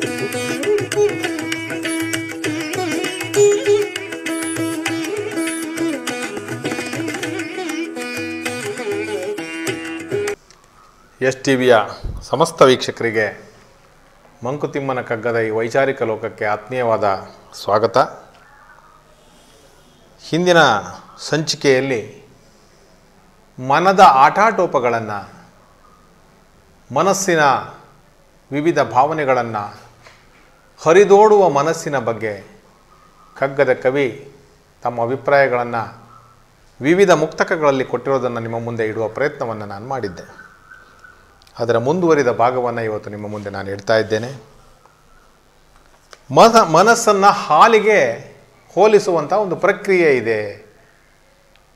S T ವಿಯ ಸಮಸ್ತ ವೀಕ್ಷಕರಿಗೆ ಮಂಕುತಿಮ್ಮನ ಕಗ್ಗದ ಈ ವೈಚಾರಿಕ ಲೋಕಕ್ಕೆ ಆತ್ಮೀಯವಾದ ಸ್ವಾಗತ. ಹಿಂದಿನ ಸಂಚಿಕೆಯಲ್ಲಿ ಮನದ ಆಟಾಟೋಪಗಳನ್ನು, ಮನಸ್ಸಿನ ವಿವಿಧ ಭಾವನೆಗಳನ್ನು ಹರಿದೋಡುವ ಮನಸ್ಸಿನ ಬಗ್ಗೆ ಕಗ್ಗದ ಕವಿ ತಮ್ಮ ಅಭಿಪ್ರಾಯಗಳನ್ನು ವಿವಿಧ ಮುಕ್ತಕಗಳಲ್ಲಿ ಕೊಟ್ಟಿರೋದನ್ನು ನಿಮ್ಮ ಮುಂದೆ ಇಡುವ ಪ್ರಯತ್ನವನ್ನು ನಾನು ಮಾಡಿದ್ದೆ. ಅದರ ಮುಂದುವರಿದ ಭಾಗವನ್ನು ಇವತ್ತು ನಿಮ್ಮ ಮುಂದೆ ನಾನು ಇಡ್ತಾ ಇದ್ದೇನೆ. ಮನ, ಮನಸ್ಸನ್ನು ಹಾಲಿಗೆ ಹೋಲಿಸುವಂಥ ಒಂದು ಪ್ರಕ್ರಿಯೆ ಇದೆ.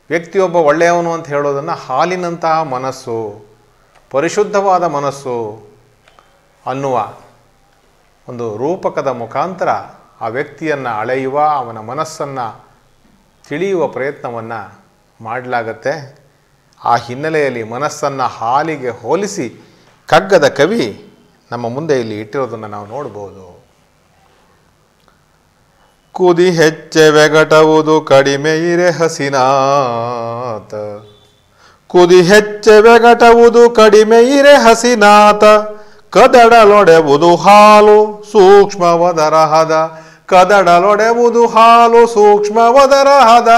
ವ್ಯಕ್ತಿಯೊಬ್ಬ ಒಳ್ಳೆಯವನು ಅಂತ ಹೇಳೋದನ್ನು ಹಾಲಿನಂತಹ ಮನಸ್ಸು, ಪರಿಶುದ್ಧವಾದ ಮನಸ್ಸು ಅನ್ನುವ ಒಂದು ರೂಪಕದ ಮುಖಾಂತರ ಆ ವ್ಯಕ್ತಿಯನ್ನು ಅಳೆಯುವ, ಅವನ ಮನಸ್ಸನ್ನು ತಿಳಿಯುವ ಪ್ರಯತ್ನವನ್ನು ಮಾಡಲಾಗತ್ತೆ. ಆ ಹಿನ್ನೆಲೆಯಲ್ಲಿ ಮನಸ್ಸನ್ನು ಹಾಲಿಗೆ ಹೋಲಿಸಿ ಕಗ್ಗದ ಕವಿ ನಮ್ಮ ಮುಂದೆ ಇಲ್ಲಿ ಇಟ್ಟಿರೋದನ್ನು ನಾವು ನೋಡ್ಬೋದು. ಕುದಿ ಹೆಚ್ಚೆ ವೆಗಟವುದು ಕಡಿಮೆ ಇರೆ ಹಸಿನಾತ ಕುದಿ ಹೆಚ್ಚೆವೆಗಟವುದು ಕಡಿಮೆ ಇರೆ ಹಸಿನಾತ ಕದಡಲೊಡೆವುದು ಹಾಲು ಸೂಕ್ಷ್ಮವದರ ಹದ ಕದಡಲೊಡೆವುದು ಹಾಲು ಸೂಕ್ಷ್ಮವದರ ಹದ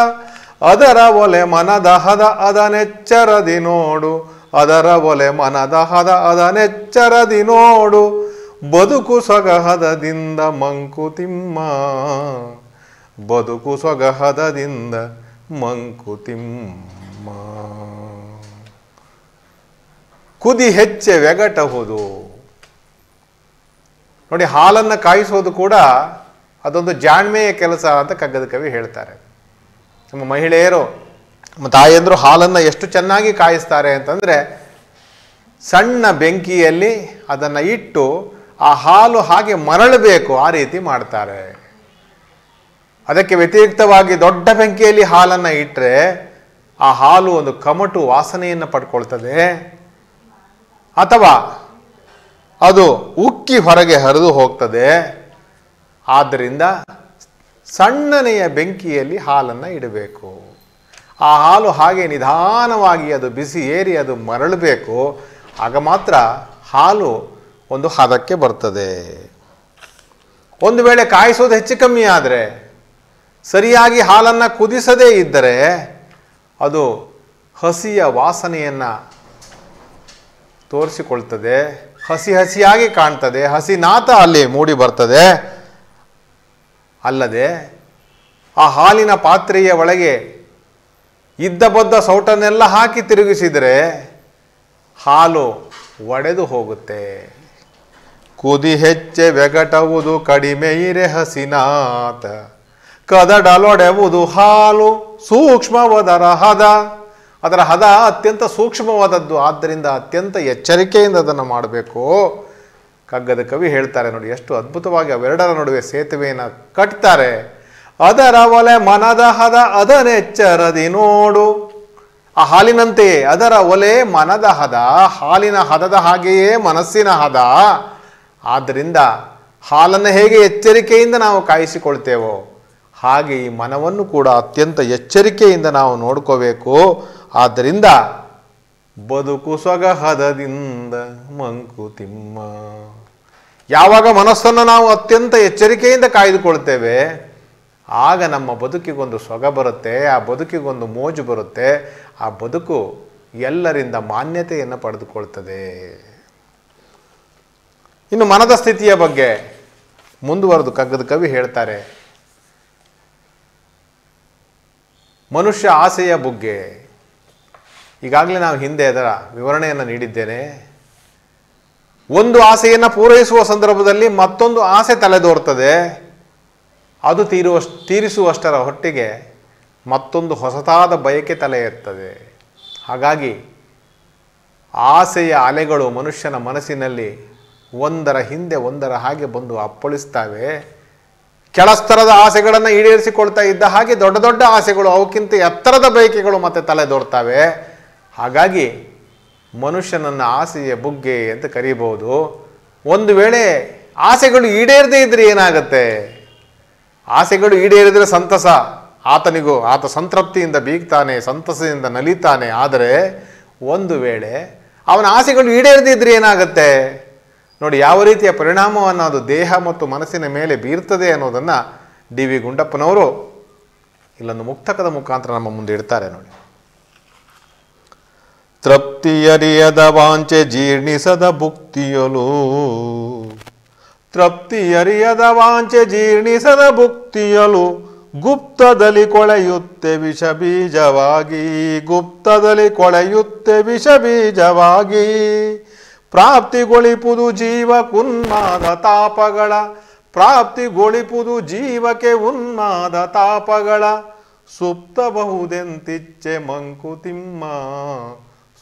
ಅದರ ಒಲೆ ಮನದ ಹದ ಅದನೆಚ್ಚರದಿ ನೋಡು. ಅದರ ಒಲೆ ಮನದ ಹದ ಅದನೆಚ್ಚರದಿ ನೋಡು. ಬದುಕು ಸೊಗಹದದಿಂದ ಮಂಕುತಿಮ್ಮ ಬದುಕು ಸೊಗಹದದಿಂದ ಮಂಕುತಿಮ್ಮ ಕುದಿ ಹೆಚ್ಚೆ వెగಟಹುದು ನೋಡಿ, ಹಾಲನ್ನು ಕಾಯಿಸೋದು ಕೂಡ ಅದೊಂದು ಜಾಣ್ಮೆಯ ಕೆಲಸ ಅಂತ ಕಗ್ಗದ ಕವಿ ಹೇಳ್ತಾರೆ. ನಮ್ಮ ಮಹಿಳೆಯರು, ನಮ್ಮ ತಾಯಂದರು ಹಾಲನ್ನು ಎಷ್ಟು ಚೆನ್ನಾಗಿ ಕಾಯಿಸ್ತಾರೆ ಅಂತಂದರೆ, ಸಣ್ಣ ಬೆಂಕಿಯಲ್ಲಿ ಅದನ್ನು ಇಟ್ಟು ಆ ಹಾಲು ಹಾಗೆ ಮರಳಬೇಕು ಆ ರೀತಿ ಮಾಡ್ತಾರೆ. ಅದಕ್ಕೆ ವ್ಯತಿರಿಕ್ತವಾಗಿ ದೊಡ್ಡ ಬೆಂಕಿಯಲ್ಲಿ ಹಾಲನ್ನು ಇಟ್ಟರೆ ಆ ಹಾಲು ಒಂದು ಕಮಟು ವಾಸನೆಯನ್ನು ಪಡ್ಕೊಳ್ತದೆ. ಅಥವಾ ಅದು ಉಕ್ಕಿ ಹೊರಗೆ ಹರಿದು ಹೋಗ್ತದೆ. ಆದ್ದರಿಂದ ಸಣ್ಣನೆಯ ಬೆಂಕಿಯಲ್ಲಿ ಹಾಲನ್ನು ಇಡಬೇಕು. ಆ ಹಾಲು ಹಾಗೆ ನಿಧಾನವಾಗಿ ಅದು ಬಿಸಿ ಏರಿ ಅದು ಮರಳಬೇಕು. ಆಗ ಮಾತ್ರ ಹಾಲು ಒಂದು ಹದಕ್ಕೆ ಬರ್ತದೆ. ಒಂದು ವೇಳೆ ಕಾಯಿಸೋದು ಹೆಚ್ಚು ಕಮ್ಮಿ ಆದರೆ, ಸರಿಯಾಗಿ ಹಾಲನ್ನು ಕುದಿಸದೇ ಇದ್ದರೆ ಅದು ಹಸಿಯ ವಾಸನೆಯನ್ನು ತೋರಿಸಿಕೊಳ್ತದೆ. ಹಸಿ ಹಸಿಯಾಗಿ ಕಾಣ್ತದೆ, ಹಸಿ ನಾತ ಅಲ್ಲಿ ಮೂಡಿ ಬರ್ತದೆ. ಅಲ್ಲದೆ ಆ ಹಾಲಿನ ಪಾತ್ರೆಯ ಒಳಗೆ ಇದ್ದ ಬದ್ದ ಸೌಟನ್ನೆಲ್ಲ ಹಾಕಿ ತಿರುಗಿಸಿದರೆ ಹಾಲು ಒಡೆದು ಹೋಗುತ್ತೆ. ಕುದಿ ಹೆಚ್ಚೆ ಬೆಗಟವುದು ಕಡಿಮೆ ಇರೆ ಹಸಿನಾತ. ಕದಡಲೊಡೆವುದು ಹಾಲು ಸೂಕ್ಷ್ಮವದರ ಹದ ಅದರ ಹದ ಅತ್ಯಂತ ಸೂಕ್ಷ್ಮವಾದದ್ದು. ಆದ್ದರಿಂದ ಅತ್ಯಂತ ಎಚ್ಚರಿಕೆಯಿಂದ ಅದನ್ನು ಮಾಡಬೇಕು. ಕಗ್ಗದ ಕವಿ ಹೇಳ್ತಾರೆ ನೋಡಿ, ಎಷ್ಟು ಅದ್ಭುತವಾಗಿ ಅವೆರಡರ ನಡುವೆ ಸೇತುವೆಯನ್ನು ಕಟ್ತಾರೆ. ಅದರ ಒಲೆ ಮನದ ಹದ ಅದನೆಚ್ಚರದಿ ನೋಡು. ಆ ಹಾಲಿನಂತೆಯೇ ಅದರ ಒಲೆ ಮನದ ಹದ, ಹಾಲಿನ ಹದದ ಹಾಗೆಯೇ ಮನಸ್ಸಿನ ಹದ. ಆದ್ದರಿಂದ ಹಾಲನ್ನು ಹೇಗೆ ಎಚ್ಚರಿಕೆಯಿಂದ ನಾವು ಕಾಯಿಸಿಕೊಳ್ತೇವೋ, ಹಾಗೆ ಈ ಮನವನ್ನು ಕೂಡ ಅತ್ಯಂತ ಎಚ್ಚರಿಕೆಯಿಂದ ನಾವು ನೋಡ್ಕೋಬೇಕು. ಆದ್ದರಿಂದ ಬದುಕು ಸೊಗಹದದಿಂದ ಮಂಕುತಿಮ್ಮ ಯಾವಾಗ ಮನಸ್ಸನ್ನು ನಾವು ಅತ್ಯಂತ ಎಚ್ಚರಿಕೆಯಿಂದ ಕಾಯ್ದುಕೊಳ್ತೇವೆ, ಆಗ ನಮ್ಮ ಬದುಕಿಗೊಂದು ಸೊಗ ಬರುತ್ತೆ, ಆ ಬದುಕಿಗೊಂದು ಮೋಜು ಬರುತ್ತೆ, ಆ ಬದುಕು ಎಲ್ಲರಿಂದ ಮಾನ್ಯತೆಯನ್ನು ಪಡೆದುಕೊಳ್ತದೆ. ಇನ್ನು ಮನದ ಸ್ಥಿತಿಯ ಬಗ್ಗೆ ಮುಂದುವರೆದು ಕಗ್ಗದ ಕವಿ ಹೇಳ್ತಾರೆ, ಮನುಷ್ಯ ಆಸೆಯ ಬುಗ್ಗೆ ಈಗಾಗಲೇ ನಾವು ಹಿಂದೆ ಅದರ ವಿವರಣೆಯನ್ನು ನೀಡಿದ್ದೇನೆ. ಒಂದು ಆಸೆಯನ್ನು ಪೂರೈಸುವ ಸಂದರ್ಭದಲ್ಲಿ ಮತ್ತೊಂದು ಆಸೆ ತಲೆದೋರ್ತದೆ. ಅದು ತೀರುವ ತೀರಿಸುವಷ್ಟರ ಹೊಟ್ಟಿಗೆ ಮತ್ತೊಂದು ಹೊಸತಾದ ಬಯಕೆ ತಲೆ ಎತ್ತದೆ ಹಾಗಾಗಿ ಆಸೆಯ ಅಲೆಗಳು ಮನುಷ್ಯನ ಮನಸ್ಸಿನಲ್ಲಿ ಒಂದರ ಹಿಂದೆ ಒಂದರ ಹಾಗೆ ಬಂದು ಅಪ್ಪಳಿಸ್ತವೆ. ಕೆಳಸ್ತರದ ಆಸೆಗಳನ್ನು ಈಡೇರಿಸಿಕೊಳ್ತಾ ಇದ್ದ ಹಾಗೆ ದೊಡ್ಡ ದೊಡ್ಡ ಆಸೆಗಳು ಅವಕ್ಕಿಂತ ಎತ್ತರದ ಬಯಕೆಗಳು ಮತ್ತೆ ತಲೆದೋರ್ತವೆ. ಹಾಗಾಗಿ ಮನುಷ್ಯನನ್ನು ಆಸೆಯ ಬುಗ್ಗೆ ಅಂತ ಕರೀಬಹುದು. ಒಂದು ವೇಳೆ ಆಸೆಗಳು ಈಡೇರದೇ ಇದ್ರೆ ಏನಾಗುತ್ತೆ? ಆಸೆಗಳು ಈಡೇರಿದರೆ ಸಂತಸ. ಆತನಿಗೂ ಆತ ಸಂತೃಪ್ತಿಯಿಂದ ಬೀಗ್ತಾನೆ, ಸಂತಸದಿಂದ ನಲಿತಾನೆ. ಆದರೆ ಒಂದು ವೇಳೆ ಅವನ ಆಸೆಗಳು ಈಡೇರದೇ ಇದ್ರೆ ಏನಾಗುತ್ತೆ? ನೋಡಿ, ಯಾವ ರೀತಿಯ ಪರಿಣಾಮವನ್ನು ಅದು ದೇಹ ಮತ್ತು ಮನಸ್ಸಿನ ಮೇಲೆ ಬೀರ್ತದೆ ಅನ್ನೋದನ್ನು ಡಿ ವಿ ಗುಂಡಪ್ಪನವರು ಇಲ್ಲೊಂದು ಮುಕ್ತಕದ ಮುಖಾಂತರ ನಮ್ಮ ಮುಂದೆ ಇಡ್ತಾರೆ ನೋಡಿ. ತೃಪ್ತಿಯರಿಯದ ವಾಂಚೆ ಜೀರ್ಣಿಸದ ಭುಕ್ತಿಯಲು. ತೃಪ್ತಿಯರಿಯದ ವಾಂಚೆ ಜೀರ್ಣಿಸದ ಭುಕ್ತಿಯಲು. ಗುಪ್ತದಲ್ಲಿ ಕೊಳೆಯುತ್ತೆ ವಿಷ ಬೀಜವಾಗಿ ಗುಪ್ತದಲ್ಲಿ ಕೊಳೆಯುತ್ತೆ ವಿಷ ಬೀಜವಾಗಿ ಪ್ರಾಪ್ತಿಗೊಳಿಪುದು ಜೀವ ಕುನ್ಮಾದ ತಾಪಗಳ. ಪ್ರಾಪ್ತಿಗೊಳಿಪುದು ಜೀವಕ್ಕೆ ಉನ್ಮಾದ ತಾಪಗಳ. ಸುಪ್ತಬಹುದೆಂತಿಚ್ಚೆ ಮಂಕುತಿಮ್ಮ.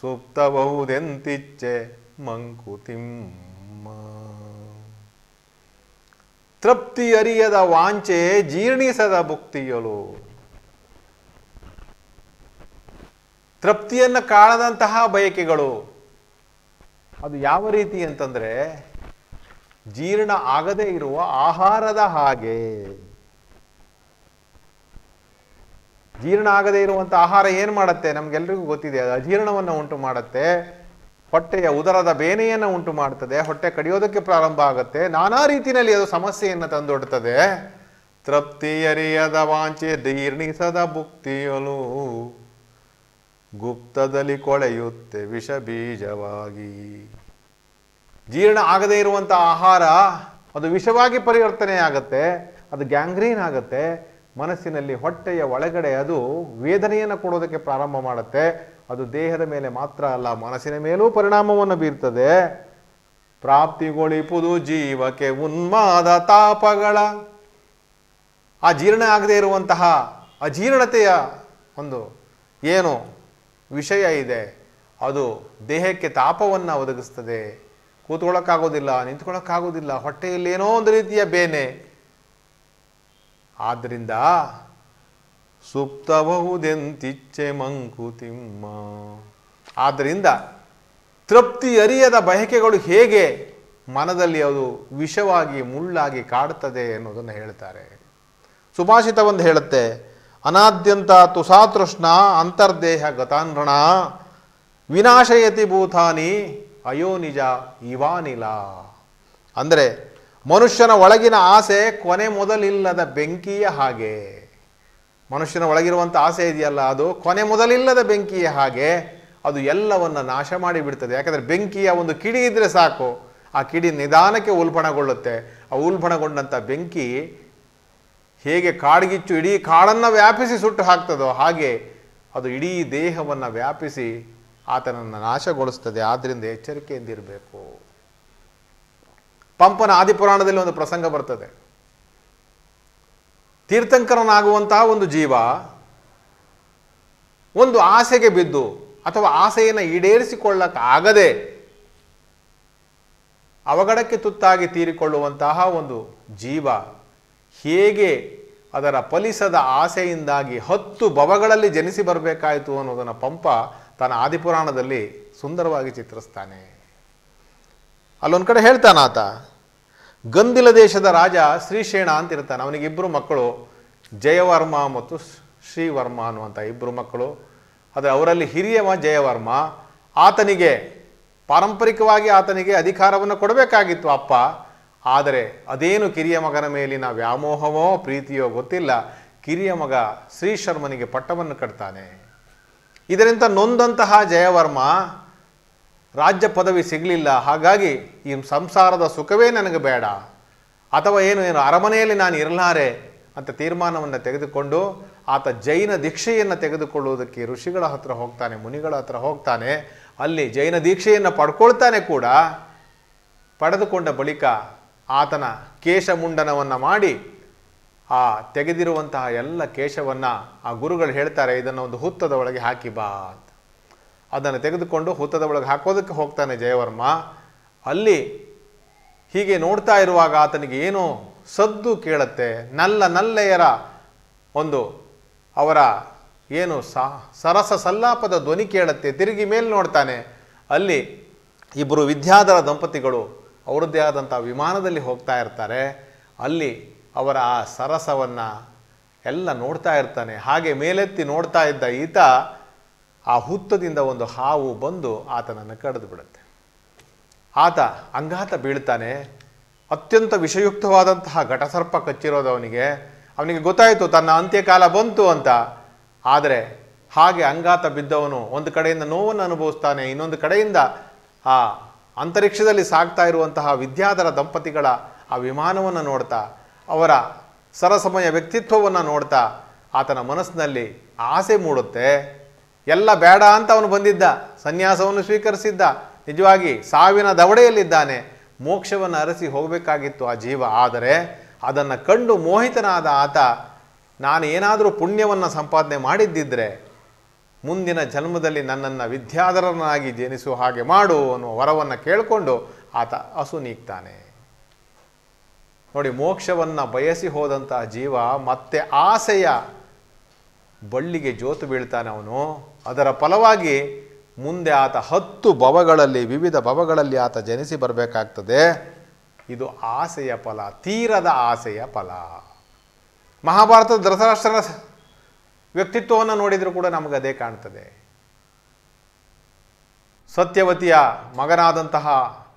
ಸುಪ್ತಬಹುದೆಂತಿಚ್ಚೆ ಮಂಕುತಿಮ್ಮ. ತೃಪ್ತಿ ಅರಿಯದ ವಾಂಚೆ ಜೀರ್ಣಿಸದ ಭುಕ್ತಿಯಲು. ತೃಪ್ತಿಯನ್ನು ಕಾಣದಂತಹ ಬಯಕೆಗಳು. ಅದು ಯಾವ ರೀತಿ ಅಂತಂದ್ರೆ ಜೀರ್ಣ ಆಗದೇ ಇರುವ ಆಹಾರದ ಹಾಗೆ. ಜೀರ್ಣ ಆಗದೇ ಇರುವಂಥ ಆಹಾರ ಏನು ಮಾಡುತ್ತೆ? ನಮಗೆಲ್ರಿಗೂ ಗೊತ್ತಿದೆ, ಅದು ಅಜೀರ್ಣವನ್ನು ಉಂಟು ಮಾಡುತ್ತೆ. ಹೊಟ್ಟೆಯ ಉದರದ ಬೇನೆಯನ್ನು ಉಂಟು ಮಾಡ್ತದೆ, ಹೊಟ್ಟೆ ಕಡಿಯೋದಕ್ಕೆ ಪ್ರಾರಂಭ ಆಗುತ್ತೆ. ನಾನಾ ರೀತಿಯಲ್ಲಿ ಅದು ಸಮಸ್ಯೆಯನ್ನು ತಂದೊಡ್ತದೆ. ತೃಪ್ತಿಯರಿಯದ ವಾಂಚೆ ದೀರ್ಣಿಸದ ಭುಕ್ತಿಯಲು ಗುಪ್ತದಲ್ಲಿ ಕೊಳೆಯುತ್ತೆ ವಿಷ ಬೀಜವಾಗಿ. ಜೀರ್ಣ ಆಗದೇ ಇರುವಂಥ ಆಹಾರ ಅದು ವಿಷವಾಗಿ ಪರಿವರ್ತನೆ ಆಗುತ್ತೆ, ಅದು ಗ್ಯಾಂಗ್ರೀನ್ ಆಗುತ್ತೆ. ಮನಸ್ಸಿನಲ್ಲಿ ಹೊಟ್ಟೆಯ ಒಳಗಡೆ ಅದು ವೇದನೆಯನ್ನು ಕೊಡೋದಕ್ಕೆ ಪ್ರಾರಂಭ ಮಾಡುತ್ತೆ. ಅದು ದೇಹದ ಮೇಲೆ ಮಾತ್ರ ಅಲ್ಲ, ಮನಸ್ಸಿನ ಮೇಲೂ ಪರಿಣಾಮವನ್ನು ಬೀರ್ತದೆ. ಪ್ರಾಪ್ತಿಗೊಳಿಪುದು ಜೀವಕ್ಕೆ ಉನ್ಮಾದ ತಾಪಗಳ. ಆ ಜೀರ್ಣ ಆಗದೇ ಇರುವಂತಹ ಅಜೀರ್ಣತೆಯ ಒಂದು ಏನು ವಿಷಯ ಇದೆ. ಅದು ದೇಹಕ್ಕೆ ತಾಪವನ್ನು ಒದಗಿಸ್ತದೆ. ಕೂತ್ಕೊಳ್ಳೋಕ್ಕಾಗೋದಿಲ್ಲ, ನಿಂತ್ಕೊಳ್ಳೋಕ್ಕಾಗೋದಿಲ್ಲ, ಹೊಟ್ಟೆಯಲ್ಲಿ ಏನೋ ಒಂದು ರೀತಿಯ ಬೇನೆ. ಆದ್ದರಿಂದ ಸುಪ್ತಬಹುದೆಂತಿಚ್ಚೆ ಮಂಕುತಿಮ್ಮ ಆದ್ದರಿಂದ ತೃಪ್ತಿ ಅರಿಯದ ಬಯಕೆಗಳು ಹೇಗೆ ಮನದಲ್ಲಿ ಅದು ವಿಷವಾಗಿ, ಮುಳ್ಳಾಗಿ ಕಾಡುತ್ತದೆ ಎನ್ನುವುದನ್ನು ಹೇಳ್ತಾರೆ. ಸುಭಾಷಿತ ಒಂದು ಹೇಳುತ್ತೆ, ಅನಾದ್ಯಂತ ತುಸಾತೃಷ್ಣ ಅಂತರ್ದೇಹ ಗತಾನೃಣ ವಿನಾಶಯತಿ ಭೂತಾನಿ ಅಯೋ ನಿಜ ಇವಾನಿಲ. ಅಂದರೆ ಮನುಷ್ಯನ ಒಳಗಿನ ಆಸೆ ಕೊನೆ ಮೊದಲಿಲ್ಲದ ಬೆಂಕಿಯ ಹಾಗೆ. ಮನುಷ್ಯನ ಒಳಗಿರುವಂಥ ಆಸೆ ಇದೆಯಲ್ಲ ಅದು? ಕೊನೆ ಮೊದಲಿಲ್ಲದ ಬೆಂಕಿಯ ಹಾಗೆ ಅದು ಎಲ್ಲವನ್ನು ನಾಶ ಮಾಡಿಬಿಡ್ತದೆ. ಯಾಕಂದರೆ ಬೆಂಕಿಯ ಒಂದು ಕಿಡಿ ಇದ್ದರೆ ಸಾಕು, ಆ ಕಿಡಿ ನಿಧಾನಕ್ಕೆ ಉಲ್ಬಣಗೊಳ್ಳುತ್ತೆ. ಆ ಉಲ್ಬಣಗೊಂಡಂಥ ಬೆಂಕಿ ಹೇಗೆ ಕಾಡ್ಗಿಚ್ಚು, ಇಡೀ ಕಾಡನ್ನು ವ್ಯಾಪಿಸಿ ಸುಟ್ಟು ಹಾಕ್ತದೋ ಹಾಗೆ ಅದು ಇಡೀ ದೇಹವನ್ನು ವ್ಯಾಪಿಸಿ ಆತನನ್ನು ನಾಶಗೊಳಿಸ್ತದೆ. ಆದ್ದರಿಂದ ಎಚ್ಚರಿಕೆಯಿಂದಿರಬೇಕು ಪಂಪನ ಆದಿಪುರಾಣದಲ್ಲಿ ಒಂದು ಪ್ರಸಂಗ ಬರ್ತದೆ. ತೀರ್ಥಂಕರನಾಗುವಂತಹ ಒಂದು ಜೀವ ಒಂದು ಆಸೆಗೆ ಬಿದ್ದು ಅಥವಾ ಆಸೆಯನ್ನು ಈಡೇರಿಸಿಕೊಳ್ಳಕ್ಕೆ ಆಗದೆ ಅವಘಡಕ್ಕೆ ತುತ್ತಾಗಿ ತೀರಿಕೊಳ್ಳುವಂತಹ ಒಂದು ಜೀವ ಹೇಗೆ ಅದರ ಫಲಿಸದ ಆಸೆಯಿಂದಾಗಿ ಹತ್ತು ಭವಗಳಲ್ಲಿ ಜನಿಸಿ ಬರಬೇಕಾಯಿತು ಅನ್ನೋದನ್ನು ಪಂಪ ತನ್ನ ಆದಿಪುರಾಣದಲ್ಲಿ ಸುಂದರವಾಗಿ ಚಿತ್ರಿಸ್ತಾನೆ. ಅಲ್ಲೊಂದು ಕಡೆ ಹೇಳ್ತಾನ ಆತ, ಗಂದಿಲ ದೇಶದ ರಾಜ ಶ್ರೀಶೇಣ ಅಂತ ಇರ್ತಾನೆ ಅವನಿಗೆ ಇಬ್ಬರು ಮಕ್ಕಳು ಜಯವರ್ಮ ಮತ್ತು ಶ್ರೀವರ್ಮ ಅನ್ನುವಂಥ ಇಬ್ಬರು ಮಕ್ಕಳು. ಆದರೆ ಅವರಲ್ಲಿ ಹಿರಿಯವ ಜಯವರ್ಮ. ಆತನಿಗೆ ಪಾರಂಪರಿಕವಾಗಿ ಆತನಿಗೆ ಅಧಿಕಾರವನ್ನು ಕೊಡಬೇಕಾಗಿತ್ತು ಅಪ್ಪ. ಆದರೆ ಅದೇನು ಕಿರಿಯ ಮಗನ ಮೇಲಿನ ವ್ಯಾಮೋಹವೋ ಪ್ರೀತಿಯೋ ಗೊತ್ತಿಲ್ಲ. ಕಿರಿಯ ಮಗ ಶ್ರೀಶರ್ಮನಿಗೆ ಪಟ್ಟವನ್ನು ಕಟ್ತಾನೆ. ಇದರಿಂದ ನೊಂದಂತಹ ಜಯವರ್ಮ ರಾಜ್ಯ ಪದವಿ ಸಿಗಲಿಲ್ಲ, ಹಾಗಾಗಿ ಈ ಸಂಸಾರದ ಸುಖವೇ ನನಗೆ ಬೇಡ. ಅಥವಾ ಏನು ಏನು, ಅರಮನೆಯಲ್ಲಿ ನಾನು ಇರಲಾರೆ ಅಂತ ತೀರ್ಮಾನವನ್ನು ತೆಗೆದುಕೊಂಡು ಆತ ಜೈನ ದೀಕ್ಷೆಯನ್ನು ತೆಗೆದುಕೊಳ್ಳುವುದಕ್ಕೆ ಋಷಿಗಳ ಹತ್ರ ಹೋಗ್ತಾನೆ, ಮುನಿಗಳ ಹತ್ರ ಹೋಗ್ತಾನೆ. ಅಲ್ಲಿ ಜೈನ ದೀಕ್ಷೆಯನ್ನು ಪಡ್ಕೊಳ್ತಾನೆ ಕೂಡ. ಪಡೆದುಕೊಂಡ ಬಳಿಕ ಆತನ ಕೇಶಮುಂಡನವನ್ನು ಮಾಡಿ ಆ ತೆಗೆದಿರುವಂತಹ ಎಲ್ಲ ಕೇಶವನ್ನು ಆ ಗುರುಗಳು ಹೇಳ್ತಾರೆ, ಇದನ್ನು ಒಂದು ಹುತ್ತದ ಒಳಗೆ ಹಾಕಿ ಬಾ ಅದನ್ನು ತೆಗೆದುಕೊಂಡು ಹುತ್ತದ ಒಳಗೆ ಹಾಕೋದಕ್ಕೆ ಹೋಗ್ತಾನೆ ಜಯವರ್ಮ. ಅಲ್ಲಿ ಹೀಗೆ ನೋಡ್ತಾ ಇರುವಾಗ ಆತನಿಗೆ ಏನು ಸದ್ದು ಕೇಳತ್ತೆ. ನಲ್ಲ ನಲ್ಲೆಯರ ಒಂದು ಅವರ ಏನು ಸರಸ ಸಲ್ಲಾಪದ ಧ್ವನಿ ಕೇಳತ್ತೆ. ತಿರುಗಿ ಮೇಲೆ ನೋಡ್ತಾನೆ. ಅಲ್ಲಿ ಇಬ್ಬರು ವಿದ್ಯಾಧರ ದಂಪತಿಗಳು ಅವರದ್ದೇ ಆದಂಥ ವಿಮಾನದಲ್ಲಿ ಹೋಗ್ತಾ ಇರ್ತಾರೆ. ಅಲ್ಲಿ ಅವರ ಆ ಸರಸವನ್ನು ಎಲ್ಲ ನೋಡ್ತಾ ಇರ್ತಾನೆ. ಹಾಗೆ ಮೇಲೆತ್ತಿ ನೋಡ್ತಾ ಇದ್ದ ಈತ ಆ ಹುತ್ತದಿಂದ ಒಂದು ಹಾವು ಬಂದು ಆತನನ್ನು ಕಡಿದು ಬಿಡುತ್ತೆ. ಆತ ಅಂಗಾತ ಬೀಳ್ತಾನೆ. ಅತ್ಯಂತ ವಿಷಯುಕ್ತವಾದಂತಹ ಘಟಸರ್ಪ ಕಚ್ಚಿರೋದು ಅವನಿಗೆ. ಅವನಿಗೆ ಗೊತ್ತಾಯಿತು, ತನ್ನ ಅಂತ್ಯಕಾಲ ಬಂತು ಅಂತ. ಆದರೆ ಹಾಗೆ ಅಂಗಾತ ಬಿದ್ದವನು ಒಂದು ಕಡೆಯಿಂದ ನೋವನ್ನು ಅನುಭವಿಸ್ತಾನೆ, ಇನ್ನೊಂದು ಕಡೆಯಿಂದ ಆ ಅಂತರಿಕ್ಷದಲ್ಲಿ ಸಾಗ್ತಾ ಇರುವಂತಹ ವಿದ್ಯಾಧರ ದಂಪತಿಗಳ ಆ ವಿಮಾನವನ್ನು ನೋಡ್ತಾ, ಅವರ ಸರಸಮಯ ವ್ಯಕ್ತಿತ್ವವನ್ನು ನೋಡ್ತಾ ಆತನ ಮನಸ್ಸಿನಲ್ಲಿ ಆಸೆ ಮೂಡುತ್ತೆ. ಎಲ್ಲ ಬೇಡ ಅಂತ ಅವನು ಬಂದಿದ್ದ, ಸನ್ಯಾಸವನ್ನು ಸ್ವೀಕರಿಸಿದ್ದ, ನಿಜವಾಗಿ ಸಾವಿನ ದವಡೆಯಲ್ಲಿದ್ದಾನೆ, ಮೋಕ್ಷವನ್ನು ಅರಸಿ ಹೋಗಬೇಕಾಗಿತ್ತು ಆ ಜೀವ. ಆದರೆ ಅದನ್ನು ಕಂಡು ಮೋಹಿತನಾದ ಆತ, ನಾನು ಏನಾದರೂ ಪುಣ್ಯವನ್ನು ಸಂಪಾದನೆ ಮಾಡಿದ್ದಿದ್ರೆ ಮುಂದಿನ ಜನ್ಮದಲ್ಲಿ ನನ್ನನ್ನು ವಿದ್ಯಾಧರನಾಗಿ ಜನಿಸುವ ಹಾಗೆ ಮಾಡು ಅನ್ನುವ ವರವನ್ನು ಕೇಳಿಕೊಂಡು ಆತ ಹಸು ನೀಗ್ತಾನೆ ನೋಡಿ, ಮೋಕ್ಷವನ್ನು ಬಯಸಿ ಹೋದಂತಹ ಜೀವ ಮತ್ತೆ ಆಸೆಯ ಬಳ್ಳಿಗೆ ಜೋತು ಬೀಳ್ತಾನೆ ಅವನು. ಅದರ ಫಲವಾಗಿ ಮುಂದೆ ಆತ ಹತ್ತು ಭವಗಳಲ್ಲಿ, ವಿವಿಧ ಭವಗಳಲ್ಲಿ ಆತ ಜನಿಸಿ ಬರಬೇಕಾಗ್ತದೆ. ಇದು ಆಸೆಯ ಫಲ, ತೀರದ ಆಸೆಯ ಫಲ. ಮಹಾಭಾರತದ ಧೃತರಾಷ್ಟ್ರನ ವ್ಯಕ್ತಿತ್ವವನ್ನು ನೋಡಿದರೂ ಕೂಡ ನಮಗೆ ಅದೇ ಕಾಣ್ತದೆ. ಸತ್ಯವತಿಯ ಮಗನಾದಂತಹ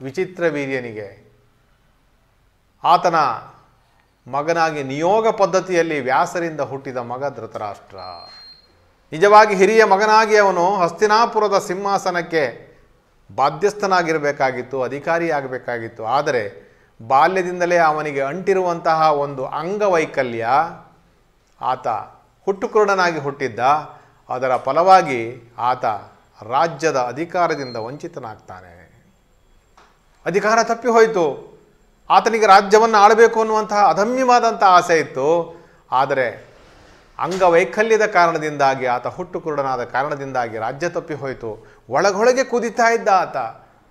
ವಿಚಿತ್ರ ವೀರ್ಯನಿಗೆ ಆತನ ಮಗನಾಗಿ ನಿಯೋಗ ಪದ್ಧತಿಯಲ್ಲಿ ವ್ಯಾಸರಿಂದ ಹುಟ್ಟಿದ ಮಗ ಧೃತರಾಷ್ಟ್ರ. ನಿಜವಾಗಿ ಹಿರಿಯ ಮಗನಾಗಿ ಅವನು ಹಸ್ತಿನಾಪುರದ ಸಿಂಹಾಸನಕ್ಕೆ ಬಾಧ್ಯಸ್ಥನಾಗಿರಬೇಕಾಗಿತ್ತು, ಅಧಿಕಾರಿಯಾಗಬೇಕಾಗಿತ್ತು. ಆದರೆ ಬಾಲ್ಯದಿಂದಲೇ ಅವನಿಗೆ ಅಂಟಿರುವಂತಹ ಒಂದು ಅಂಗವೈಕಲ್ಯ ಆತ ಹುಟ್ಟುಕುರುಡನಾಗಿ ಹುಟ್ಟಿದ್ದ. ಅದರ ಫಲವಾಗಿ ಆತ ರಾಜ್ಯದ ಅಧಿಕಾರದಿಂದ ವಂಚಿತನಾಗ್ತಾನೆ. ಅಧಿಕಾರ ತಪ್ಪಿ ಹೋಯಿತು. ಆತನಿಗೆ ರಾಜ್ಯವನ್ನು ಆಳಬೇಕು ಅನ್ನುವಂತಹ ಅದಮ್ಯವಾದಂಥ ಆಸೆ ಇತ್ತು. ಆದರೆ ಅಂಗವೈಕಲ್ಯದ ಕಾರಣದಿಂದಾಗಿ ಆತ ಹುಟ್ಟು ಕುರುಡನಾದ ಕಾರಣದಿಂದಾಗಿ ರಾಜ್ಯ ತಪ್ಪಿ ಹೋಯಿತು. ಒಳಗೊಳಗೆ ಕುದಿತಾ ಇದ್ದ ಆತ.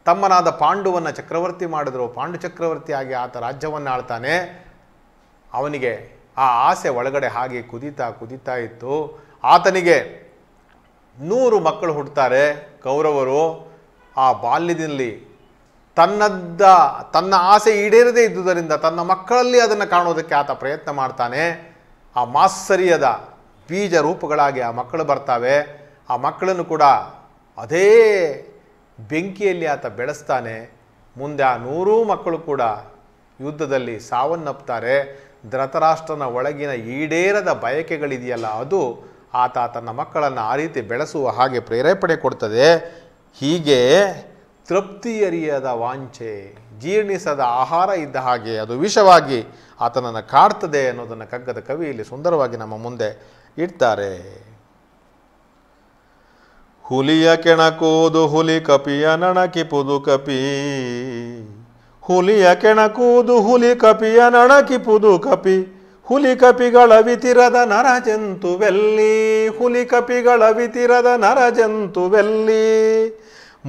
ತಮ್ಮನಾದ ಪಾಂಡುವನ್ನು ಚಕ್ರವರ್ತಿ ಮಾಡಿದ್ರು. ಪಾಂಡು ಚಕ್ರವರ್ತಿಯಾಗಿ ಆತ ರಾಜ್ಯವನ್ನು ಆಳ್ತಾನೆ. ಅವನಿಗೆ ಆ ಆಸೆ ಒಳಗಡೆ ಹಾಗೆ ಕುದೀತಾ ಕುದೀತಾ ಇತ್ತು. ಆತನಿಗೆ ನೂರು ಮಕ್ಕಳು ಹುಡ್ತಾರೆ ಕೌರವರು ಆ ಬಾಲ್ಯದಲ್ಲಿ ತನ್ನದ್ದ, ತನ್ನ ಆಸೆ ಈಡೇರದೇ ಇದ್ದುದರಿಂದ ತನ್ನ ಮಕ್ಕಳಲ್ಲಿ ಅದನ್ನು ಕಾಣೋದಕ್ಕೆ ಆತ ಪ್ರಯತ್ನ ಮಾಡ್ತಾನೆ. ಆ ಮಾತ್ಸರ್ಯದ ಬೀಜ ರೂಪಗಳಾಗಿ ಆ ಮಕ್ಕಳು ಬರ್ತಾವೆ. ಆ ಮಕ್ಕಳನ್ನು ಕೂಡ ಅದೇ ಬೆಂಕಿಯಲ್ಲಿ ಆತ ಬೆಳೆಸ್ತಾನೆ. ಮುಂದೆ ಆ ನೂರೂ ಮಕ್ಕಳು ಕೂಡ ಯುದ್ಧದಲ್ಲಿ ಸಾವನ್ನಪ್ತಾರೆ. ಧೃತರಾಷ್ಟ್ರನ ಒಳಗಿನ ಈಡೇರದ ಬಯಕೆಗಳಿದೆಯಲ್ಲ ಅದು ಆತ ತನ್ನ ಮಕ್ಕಳನ್ನು ಆ ರೀತಿ ಬೆಳೆಸುವ ಹಾಗೆ ಪ್ರೇರೇಪಣೆ ಕೊಡ್ತದೆ. ಹೀಗೆ ತೃಪ್ತಿಯರಿಯದ ವಾಂಛೆ. ಜೀರ್ಣಿಸದ ಆಹಾರ ಇದ್ದ ಹಾಗೆ ಅದು ವಿಷವಾಗಿ ಆತನನ್ನು ಕಾಡ್ತದೆ ಅನ್ನೋದನ್ನು ಕಗ್ಗದ ಕವಿಯಲ್ಲಿ ಸುಂದರವಾಗಿ ನಮ್ಮ ಮುಂದೆ ಇಡ್ತಾರೆ. ಹುಲಿಯ ಕೆಣಕೂದು ಹುಲಿ ಕಪಿಯ ನಣಕಿಪುದು ಕಪಿ. ಹುಲಿಯ ಕೆಣಕೂದು ಹುಲಿ ಕಪಿಯ ನಣಕಿಪುದು ಕಪಿ. ಹುಲಿ ಕಪಿಗಳ ವಿತಿರದ ನರಜಂತುವೆಲ್ಲಿ ಹುಲಿ ಕಪಿಗಳ ವಿತಿರದ ನರಜಂತುವೆಲ್ಲಿ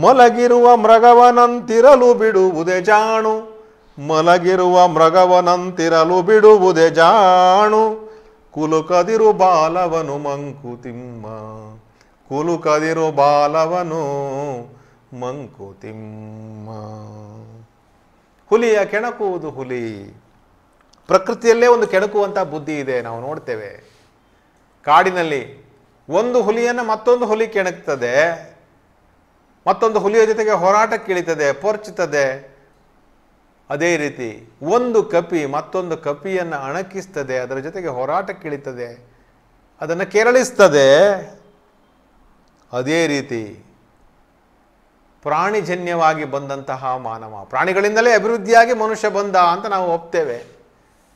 ಮಲಗಿರುವ ಮೃಗವನಂತಿರಲು ಬಿಡುವುದೇ ಜಾಣು. ಮಲಗಿರುವ ಮೃಗವನಂತಿರಲು ಬಿಡುವುದೇ ಜಾಣು. ಕುಲುಕದಿರು ಬಾಲವನು ಮಂಕುತಿಮ್ಮ ಕುಲುಕದಿರು ಬಾಲವನು ಮಂಕುತಿಮ್ಮ ಹುಲಿಯ ಕೆಣಕುವುದು ಹುಲಿ. ಪ್ರಕೃತಿಯಲ್ಲೇ ಒಂದು ಕೆಣಕುವಂಥ ಬುದ್ಧಿ ಇದೆ, ನಾವು ನೋಡ್ತೇವೆ. ಕಾಡಿನಲ್ಲಿ ಒಂದು ಹುಲಿಯನ್ನು ಮತ್ತೊಂದು ಹುಲಿ ಕೆಣಕ್ತದೆ. ಮತ್ತೊಂದು ಹುಲಿಯ ಜೊತೆಗೆ ಹೋರಾಟಕ್ಕಿಳಿತದೆ ಪೊರ್ಚುತ್ತದೆ ಅದೇ ರೀತಿ ಒಂದು ಕಪಿ ಮತ್ತೊಂದು ಕಪಿಯನ್ನು ಅಣಕಿಸ್ತದೆ, ಅದರ ಜೊತೆಗೆ ಹೋರಾಟಕ್ಕಿಳಿತದೆ ಅದನ್ನು ಕೆರಳಿಸ್ತದೆ. ಅದೇ ರೀತಿ ಪ್ರಾಣಿಜನ್ಯವಾಗಿ ಬಂದಂತಹ ಮಾನವ, ಪ್ರಾಣಿಗಳಿಂದಲೇ ಅಭಿವೃದ್ಧಿಯಾಗಿ ಮನುಷ್ಯ ಬಂದ ಅಂತ ನಾವು ಒಪ್ತೇವೆ.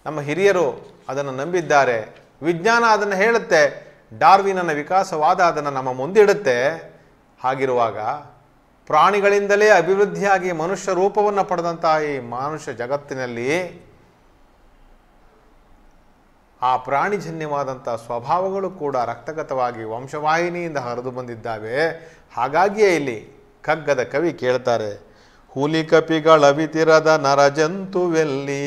ನಮ್ಮ ಹಿರಿಯರು ಅದನ್ನು ನಂಬಿದ್ದಾರೆ. ವಿಜ್ಞಾನ ಅದನ್ನು ಹೇಳುತ್ತೆ, ಡಾರ್ವಿನನ ವಿಕಾಸವಾದ ಅದನ್ನು ನಮ್ಮ ಮುಂದಿಡುತ್ತೆ. ಹಾಗಿರುವಾಗ ಪ್ರಾಣಿಗಳಿಂದಲೇ ಅಭಿವೃದ್ಧಿಯಾಗಿ ಮನುಷ್ಯ ರೂಪವನ್ನು ಪಡೆದಂತಹ ಈ ಮನುಷ್ಯ ಜಗತ್ತಿನಲ್ಲಿ ಆ ಪ್ರಾಣಿಜನ್ಯವಾದಂಥ ಸ್ವಭಾವಗಳು ಕೂಡ ರಕ್ತಗತವಾಗಿ ವಂಶವಾಹಿನಿಯಿಂದ ಹರಿದು ಬಂದಿದ್ದಾವೆ. ಹಾಗಾಗಿಯೇ ಇಲ್ಲಿ ಕಗ್ಗದ ಕವಿ ಕೇಳ್ತಾರೆ ಹುಲಿ ಕಪಿಗಳ ವಿತಿರದ ನರಜಂತುವೆಲ್ಲಿ?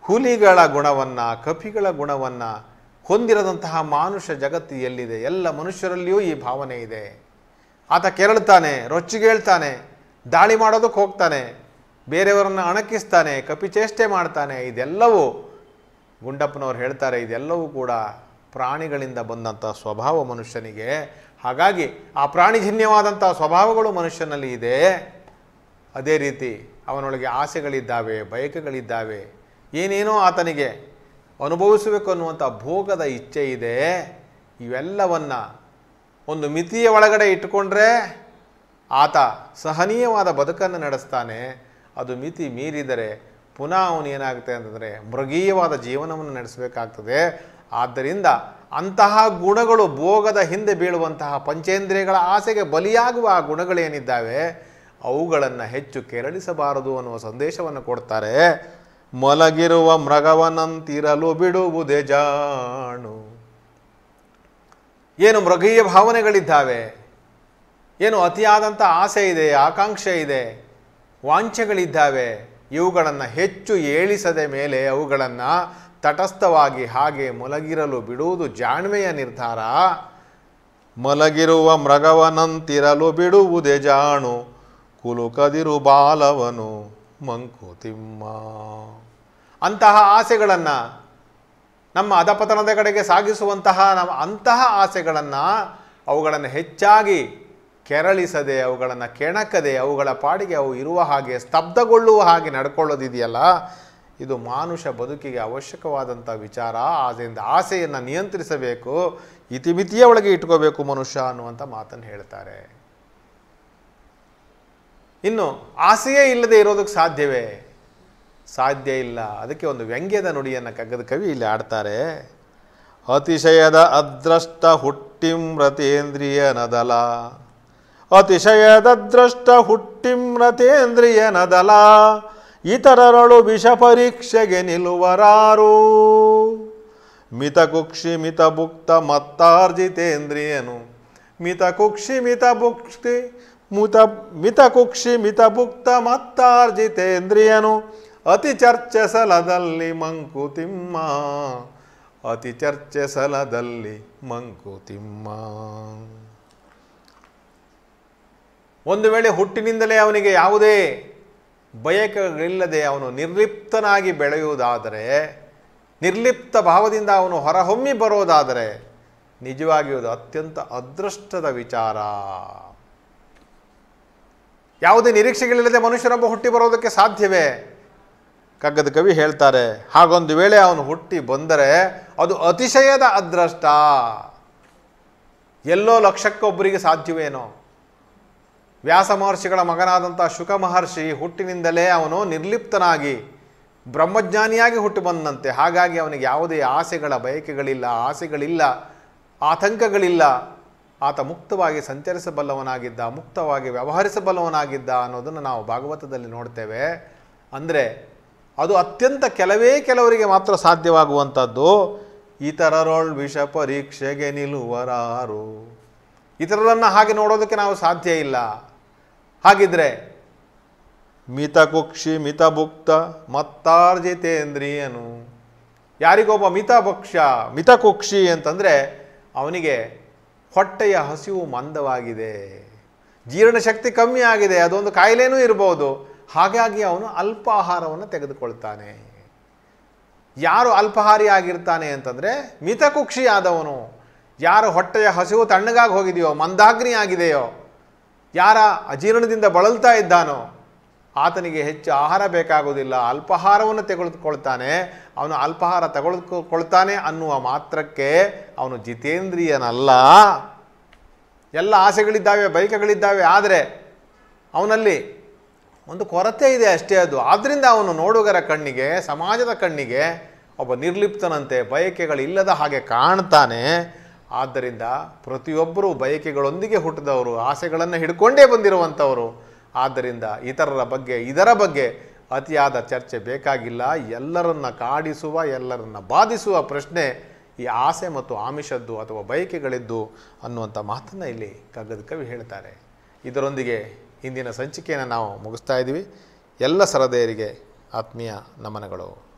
ಹುಲಿಗಳ ಗುಣವನ್ನು, ಕಪಿಗಳ ಗುಣವನ್ನು ಹೊಂದಿರದಂತಹ ಮಾನುಷ ಜಗತ್ತು ಎಲ್ಲಿದೆ? ಎಲ್ಲ ಮನುಷ್ಯರಲ್ಲಿಯೂ ಈ ಭಾವನೆ ಇದೆ. ಆತ ಕೆರಳ್ತಾನೆ ರೊಚ್ಚಿಗೇಳ್ತಾನೆ ದಾಳಿ ಮಾಡೋದಕ್ಕೆ ಹೋಗ್ತಾನೆ, ಬೇರೆಯವರನ್ನು ಅಣಕಿಸ್ತಾನೆ ಕಪಿಚೇಷ್ಟೆ ಮಾಡ್ತಾನೆ, ಇದೆಲ್ಲವೂ ಗುಂಡಪ್ಪನವ್ರು ಹೇಳ್ತಾರೆ, ಇದೆಲ್ಲವೂ ಕೂಡ ಪ್ರಾಣಿಗಳಿಂದ ಬಂದಂಥ ಸ್ವಭಾವ ಮನುಷ್ಯನಿಗೆ. ಹಾಗಾಗಿ ಆ ಪ್ರಾಣಿಜನ್ಯವಾದಂಥ ಸ್ವಭಾವಗಳು ಮನುಷ್ಯನಲ್ಲಿ ಇದೆ. ಅದೇ ರೀತಿ ಅವನೊಳಗೆ ಆಸೆಗಳಿದ್ದಾವೆ, ಬಯಕೆಗಳಿದ್ದಾವೆ. ಏನೇನೋ ಆತನಿಗೆ ಅನುಭವಿಸಬೇಕು ಅನ್ನುವಂಥ ಭೋಗದ ಇಚ್ಛೆ ಇದೆ. ಇವೆಲ್ಲವನ್ನ ಒಂದು ಮಿತಿಯ ಒಳಗಡೆ ಇಟ್ಟುಕೊಂಡ್ರೆ ಆತ ಸಹನೀಯವಾದ ಬದುಕನ್ನು ನಡೆಸ್ತಾನೆ. ಅದು ಮಿತಿ ಮೀರಿದರೆ ಪುನಃ ಅವನು ಏನಾಗುತ್ತೆ ಅಂತಂದರೆ ಮೃಗೀಯವಾದ ಜೀವನವನ್ನು ನಡೆಸಬೇಕಾಗ್ತದೆ. ಆದ್ದರಿಂದ ಅಂತಹ ಗುಣಗಳು ಭೋಗದ ಹಿಂದೆ ಬೀಳುವಂತಹ ಪಂಚೇಂದ್ರಿಯಗಳ ಆಸೆಗೆ ಬಲಿಯಾಗುವ ಆ ಗುಣಗಳೇನಿದ್ದಾವೆ? ಅವುಗಳನ್ನು ಹೆಚ್ಚು ಕೆರಳಿಸಬಾರದು ಅನ್ನುವ ಸಂದೇಶವನ್ನು ಕೊಡ್ತಾರೆ. ಮಲಗಿರುವ ಮೃಗವನಂತಿರಲು ಬಿಡುವುದೇ ಜಾಣು. ಏನು ಮೃಗೀಯ ಭಾವನೆಗಳಿದ್ದಾವೆ? ಏನು ಅತಿಯಾದಂಥ ಆಸೆ ಇದೆ, ಆಕಾಂಕ್ಷೆ ಇದೆ, ವಾಂಛೆಗಳಿದ್ದಾವೆ? ಇವುಗಳನ್ನು ಹೆಚ್ಚು ಏಳಿಸದೆ ಮೇಲೆ ಅವುಗಳನ್ನು ತಟಸ್ಥವಾಗಿ ಹಾಗೆ ಮಲಗಿರಲು ಬಿಡುವುದು ಜಾಣ್ಮೆಯ ನಿರ್ಧಾರ. ಮಲಗಿರುವ ಮೃಗವನಂತಿರಲು ಬಿಡುವುದೇ ಜಾಣು. ಕುಲುಕದಿರು ಬಾಲವನು ಮಂಕುತಿಮ್ಮ. ಅಂತಹ ಆಸೆಗಳನ್ನು ನಮ್ಮ ಅಧಪತನದ ಕಡೆಗೆ ಸಾಗಿಸುವಂತಹ ನಮ್ಮ ಅಂತಹ ಆಸೆಗಳನ್ನು ಅವುಗಳನ್ನು ಹೆಚ್ಚಾಗಿ ಕೆರಳಿಸದೆ, ಅವುಗಳನ್ನು ಕೆಣಕದೆ, ಅವುಗಳ ಪಾಡಿಗೆ ಅವು ಇರುವ ಹಾಗೆ, ಸ್ತಬ್ಧಗೊಳ್ಳುವ ಹಾಗೆ ನಡ್ಕೊಳ್ಳೋದಿದೆಯಲ್ಲ, ಇದು ಮಾನುಷ ಬದುಕಿಗೆ ಅವಶ್ಯಕವಾದಂಥ ವಿಚಾರ. ಆದ್ದರಿಂದ ಆಸೆಯನ್ನು ನಿಯಂತ್ರಿಸಬೇಕು, ಇತಿಮಿತಿಯ ಒಳಗೆ ಇಟ್ಕೋಬೇಕು ಮನುಷ್ಯ ಅನ್ನುವಂಥ ಮಾತನ್ನು ಹೇಳ್ತಾರೆ. ಇನ್ನು ಆಸೆಯೇ ಇಲ್ಲದೆ ಇರೋದಕ್ಕೆ ಸಾಧ್ಯವೇ? ಸಾಧ್ಯ ಇಲ್ಲ. ಅದಕ್ಕೆ ಒಂದು ವ್ಯಂಗ್ಯದ ನುಡಿಯನ್ನು ಕಗ್ಗದ ಕವಿ ಇಲ್ಲಿ ಆಡ್ತಾರೆ ಅತಿಶಯದ ಅದೃಷ್ಟ ಹುಟ್ಟಿಮ್ರತೇಂದ್ರಿಯ ನದಲ ಅತಿಶಯದ ಅದೃಷ್ಟ ಹುಟ್ಟಿಮ್ರತೇಂದ್ರಿಯ ನದಲ ಇತರರಳು ವಿಷ ಪರೀಕ್ಷೆಗೆ ನಿಲ್ಲುವರಾರು. ಮಿತ ಕುಕ್ಷಿ ಮಿತ ಭುಕ್ತ ಮತ್ತಾರ್ಜಿತೇಂದ್ರಿಯನು. ಮಿತ ಕುಕ್ಷಿ ಮಿತ ಭುಕ್ತಿ ಮುತ, ಮಿತ ಕುಕ್ಷಿ ಮಿತ ಭುಕ್ತ ಮತ್ತಾರ್ಜಿತೇಂದ್ರಿಯನು. ಅತಿ ಚರ್ಚೆ ಸಲದಲ್ಲಿ ಮಂಕುತಿಮ್ಮ ಅತಿ ಚರ್ಚೆ ಸಲದಲ್ಲಿ ಮಂಕುತಿಮ್ಮ ಒಂದು ವೇಳೆ ಹುಟ್ಟಿನಿಂದಲೇ ಅವನಿಗೆ ಯಾವುದೇ ಬಯಕೆಗಳಿಲ್ಲದೆ ಅವನು ನಿರ್ಲಿಪ್ತನಾಗಿ ಬೆಳೆಯುವುದಾದರೆ, ನಿರ್ಲಿಪ್ತ ಭಾವದಿಂದ ಅವನು ಹೊರಹೊಮ್ಮಿ ಬರೋದಾದರೆ, ನಿಜವಾಗಿಯೂ ಅದು ಅತ್ಯಂತ ಅದೃಷ್ಟದ ವಿಚಾರ. ಯಾವುದೇ ನಿರೀಕ್ಷೆಗಳಿಲ್ಲದೆ ಮನುಷ್ಯನೊಬ್ಬ ಹುಟ್ಟಿ ಬರೋದಕ್ಕೆ ಸಾಧ್ಯವೇ? ಕಗ್ಗದ ಕವಿ ಹೇಳ್ತಾರೆ, ಹಾಗೊಂದು ವೇಳೆ ಅವನು ಹುಟ್ಟಿ ಬಂದರೆ ಅದು ಅತಿಶಯದ ಅದೃಷ್ಟ. ಎಲ್ಲೋ ಲಕ್ಷಕ್ಕೊಬ್ಬರಿಗೆ ಸಾಧ್ಯವೇನೋ? ವ್ಯಾಸ ಮಹರ್ಷಿಗಳ ಮಗನಾದಂಥ ಶುಕ ಮಹರ್ಷಿ ಹುಟ್ಟಿನಿಂದಲೇ ಅವನು ನಿರ್ಲಿಪ್ತನಾಗಿ, ಬ್ರಹ್ಮಜ್ಞಾನಿಯಾಗಿ ಹುಟ್ಟು ಬಂದಂತೆ. ಹಾಗಾಗಿ ಅವನಿಗೆ ಯಾವುದೇ ಆಸೆಗಳ ಬಯಕೆಗಳಿಲ್ಲ, ಆಸೆಗಳಿಲ್ಲ, ಆತಂಕಗಳಿಲ್ಲ. ಆತ ಮುಕ್ತವಾಗಿ ಸಂಚರಿಸಬಲ್ಲವನಾಗಿದ್ದ, ಮುಕ್ತವಾಗಿ ವ್ಯವಹರಿಸಬಲ್ಲವನಾಗಿದ್ದ ಅನ್ನೋದನ್ನು ನಾವು ಭಾಗವತದಲ್ಲಿ ನೋಡ್ತೇವೆ. ಅಂದರೆ ಅದು ಅತ್ಯಂತ ಕೆಲವೇ ಕೆಲವರಿಗೆ ಮಾತ್ರ ಸಾಧ್ಯವಾಗುವಂಥದ್ದು. ಇತರರೊಳ್ ವಿಷ ಪರೀಕ್ಷೆಗೆ ನಿಲ್ಲುವರಾರು ಇತರರನ್ನು ಹಾಗೆ ನೋಡೋದಕ್ಕೆ ನಾವು ಸಾಧ್ಯ ಇಲ್ಲ. ಹಾಗಿದ್ರೆ ಮಿತ ಕುಕ್ಷಿ ಮಿತ ಭುಕ್ತ ಮತ್ತಾರ್ಜಿತೇಂದ್ರಿಯನು. ಯಾರಿಗೊಬ್ಬ ಮಿತ ಮಿತಕುಕ್ಷಿ ಮಿತ ಕುಕ್ಷಿ ಅಂತಂದರೆ ಅವನಿಗೆ ಹೊಟ್ಟೆಯ ಹಸಿವು ಮಂದವಾಗಿದೆ. ಜೀರ್ಣಶಕ್ತಿ ಕಮ್ಮಿ ಆಗಿದೆ, ಅದೊಂದು ಕಾಯಿಲೆನೂ ಇರ್ಬೋದು. ಹಾಗಾಗಿ ಅವನು ಅಲ್ಪ ಆಹಾರವನ್ನು ತೆಗೆದುಕೊಳ್ತಾನೆ. ಯಾರು ಅಲ್ಪಹಾರಿ ಆಗಿರ್ತಾನೆ ಅಂತಂದರೆ ಮಿತಕುಕ್ಷಿ ಆದವನು ಯಾರ ಹೊಟ್ಟೆಯ ಹಸಿವು ತಣ್ಣಗಾಗಿ ಹೋಗಿದೆಯೋ ಮಂದಾಗ್ನಿ ಆಗಿದೆಯೋ ಯಾರ ಅಜೀರ್ಣದಿಂದ ಬಳಲ್ತಾ ಇದ್ದಾನೋ, ಆತನಿಗೆ ಹೆಚ್ಚು ಆಹಾರ ಬೇಕಾಗುವುದಿಲ್ಲ. ಅಲ್ಪಾಹಾರವನ್ನು ತೆಗೆದುಕೊಳ್ತಾನೆ. ಅವನು ಅಲ್ಪಾಹಾರ ತಗೊಳ್ಕೊಳ್ತಾನೆ ಅನ್ನುವ ಮಾತ್ರಕ್ಕೆ ಅವನು ಜಿತೇಂದ್ರಿಯನಲ್ಲ. ಎಲ್ಲ ಆಸೆಗಳಿದ್ದಾವೆ ಬೈಕಗಳಿದ್ದಾವೆ ಆದರೆ ಅವನಲ್ಲಿ ಒಂದು ಕೊರತೆ ಇದೆ ಅಷ್ಟೇ ಅದು. ಆದ್ದರಿಂದ ಅವನು ನೋಡುಗರ ಕಣ್ಣಿಗೆ, ಸಮಾಜದ ಕಣ್ಣಿಗೆ ಒಬ್ಬ ನಿರ್ಲಿಪ್ತನಂತೆ ಬಯಕೆಗಳಿಲ್ಲದ ಹಾಗೆ ಕಾಣ್ತಾನೆ. ಆದ್ದರಿಂದ ಪ್ರತಿಯೊಬ್ಬರೂ ಬಯಕೆಗಳೊಂದಿಗೆ ಹುಟ್ಟಿದವರು, ಆಸೆಗಳನ್ನು ಹಿಡ್ಕೊಂಡೇ ಬಂದಿರುವಂಥವರು. ಆದ್ದರಿಂದ ಇತರರ ಬಗ್ಗೆ, ಇದರ ಬಗ್ಗೆ ಅತಿಯಾದ ಚರ್ಚೆ ಬೇಕಾಗಿಲ್ಲ. ಎಲ್ಲರನ್ನ ಕಾಡಿಸುವ, ಎಲ್ಲರನ್ನ ಬಾಧಿಸುವ ಪ್ರಶ್ನೆ ಈ ಆಸೆ ಮತ್ತು ಆಮಿಷದ್ದು ಅಥವಾ ಬಯಕೆಗಳಿದ್ದು ಅನ್ನುವಂಥ ಮಾತನ್ನು ಇಲ್ಲಿ ಕಗ್ಗದ ಕವಿ ಹೇಳ್ತಾರೆ. ಇದರೊಂದಿಗೆ ಇಂದಿನ ಸಂಚಿಕೆಯನ್ನು ನಾವು ಮುಗಿಸ್ತಾ ಇದ್ದೀವಿ. ಎಲ್ಲ ಸರದೆಯರಿಗೆ ಆತ್ಮೀಯ ನಮನಗಳು.